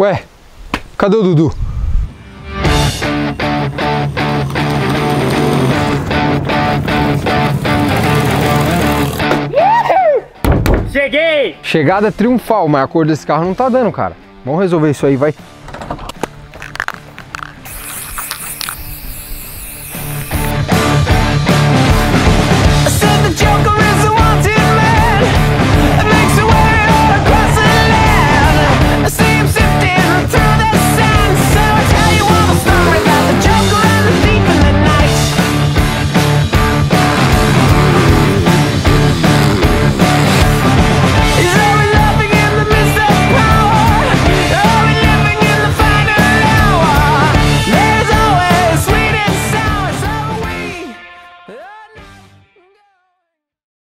Ué, cadê o Dudu? Cheguei! Chegada triunfal, mas a cor desse carro não tá dando, cara. Vamos resolver isso aí, vai.